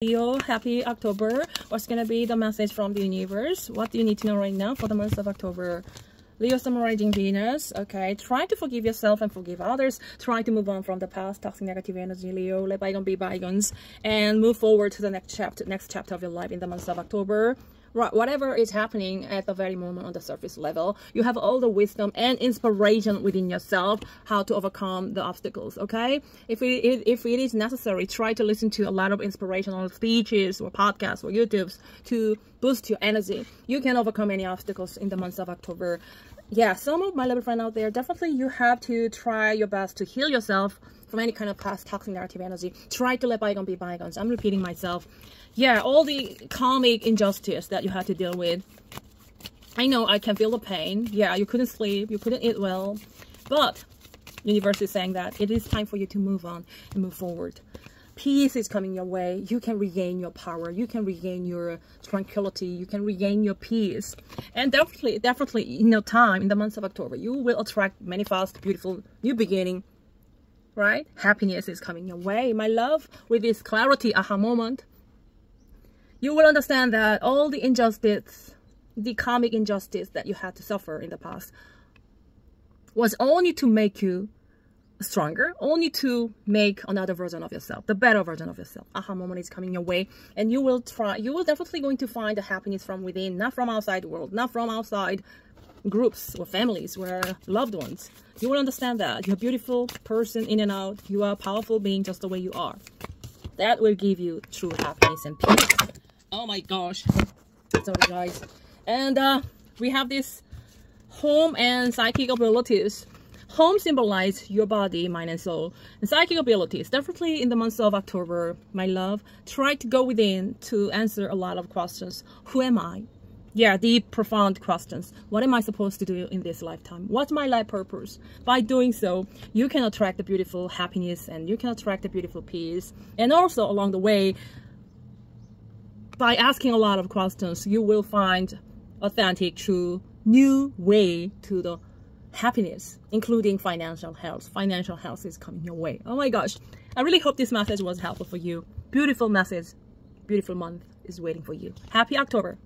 Leo, happy October. What's going to be the message from the universe? What do you need to know right now for the month of October? Leo summarizing Venus. Okay, try to forgive yourself and forgive others. Try to move on from the past, toxic negative energy, Leo. Let bygones be bygones. And move forward to the next chapter, next chapter of your life in the month of October whatever is happening at the very moment on the surface level, you have all the wisdom and inspiration within yourself how to overcome the obstacles, okay? If it, if it is necessary, try to listen to a lot of inspirational speeches or podcasts or YouTubes to boost your energy. You can overcome any obstacles in the month of October. Yeah, some of my little friends out there, definitely you have to try your best to heal yourself from any kind of past toxic narrative energy. Try to let bygones be bygones. I'm repeating myself yeah, all the karmic injustice that you had to deal with. I know I can feel the pain. Yeah, you couldn't sleep, you couldn't eat well, but universe is saying that it is time for you to move on and move forward. Peace is coming your way. You can regain your power. You can regain your tranquility. You can regain your peace. And definitely, definitely in no time, in the month of October, you will attract many fast, beautiful new beginning, right? Happiness is coming your way, my love, with this clarity aha moment you will understand that all the injustice, the karmic injustice that you had to suffer in the past was only to make you stronger, only to make another version of yourself, the better version of yourself. Aha moment is coming your way and you will try, you will definitely going to find the happiness from within, not from outside world, not from outside groups or families or loved ones. You will understand that you're a beautiful person in and out. You are a powerful being just the way you are. That will give you true happiness and peace oh my gosh sorry guys and uh, we have this home and psychic abilities home symbolize your body mind and soul. And psychic abilities definitely in the month of october my love. Try to go within to answer a lot of questions. Who am i? Yeah deep profound questions. What am i supposed to do in this lifetime? What's my life purpose? By doing so you can attract the beautiful happiness and you can attract the beautiful peace. And also along the way by asking a lot of questions, you will find authentic, true, new way to the happiness, including financial health. Financial health is coming your way. Oh my gosh. I really hope this message was helpful for you. Beautiful message. Beautiful month is waiting for you. Happy October.